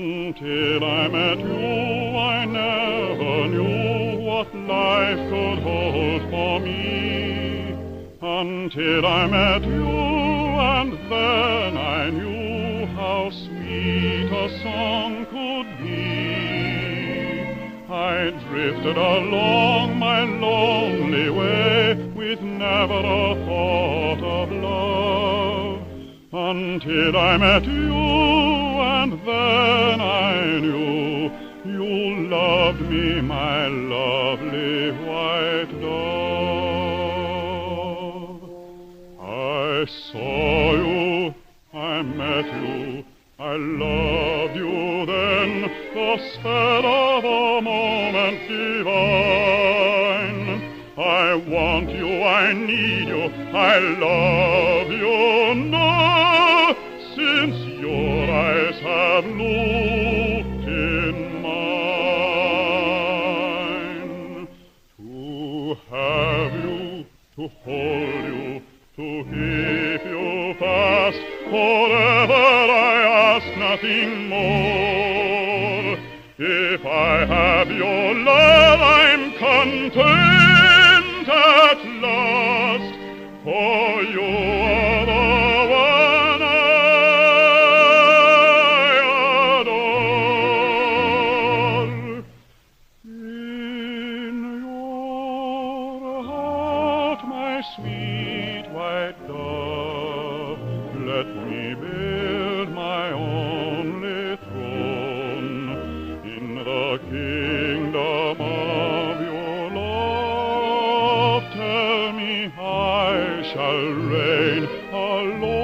Until I met you, I never knew what life could hold for me. Until I met you, and then I knew how sweet a song could be. I drifted along my lonely way with never a thought of love. Until I met you, and then loved me, my lovely white dove. I saw you, I met you, I loved you then, the spell of a moment divine. I want you, I need you, I love you now, To have you, to hold you, to keep you fast, forever I ask nothing more. If I have your love, I'm content sweet white dove, let me build my only throne in the kingdom of your love. Tell me I shall reign alone.